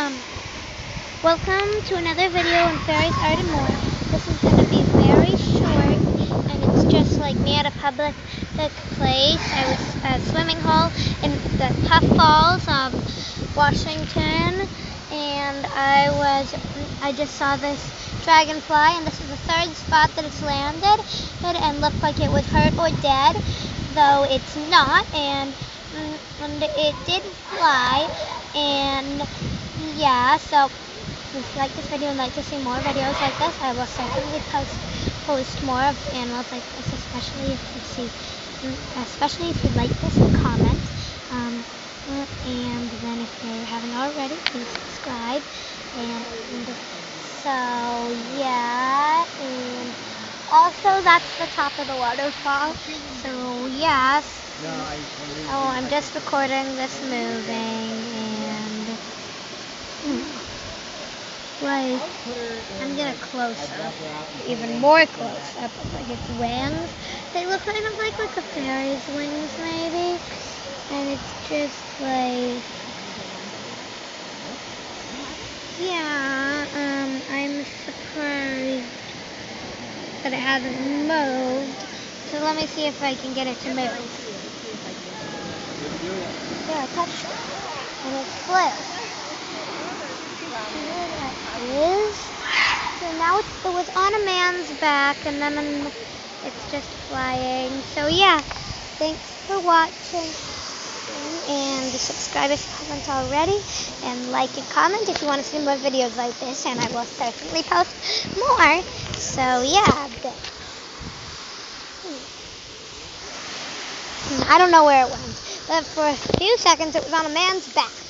Um, welcome to another video in Fairies Art and More. This is going to be very short, and it's just like me at a public place. I was at a swimming hole in the Puff Falls of Washington, and I was, I just saw this dragonfly, and this is the third spot that it's landed, and looked like it was hurt or dead, though it's not, and, and it did fly, and yeah, so if you like this video and like to see more videos like this, I will certainly post post more of animals like this, especially if you see, especially if you like this, comment. Um, and then if you haven't already, please subscribe. And, and so yeah, and also that's the top of the waterfall. So yes. Oh, I'm just recording this moving. Like I'm gonna close up, even more close up like its wings. They look kind of like like a fairy's wings maybe, and it's just like yeah. Um, I'm surprised that it hasn't moved. So let me see if I can get it to move. Yeah, I touched it, and it's flew is. So now it was on a man's back and then it's just flying. So yeah, thanks for watching. And subscribe if you haven't already. And like and comment if you want to see more videos like this. And I will certainly post more. So yeah. I don't know where it went. But for a few seconds it was on a man's back.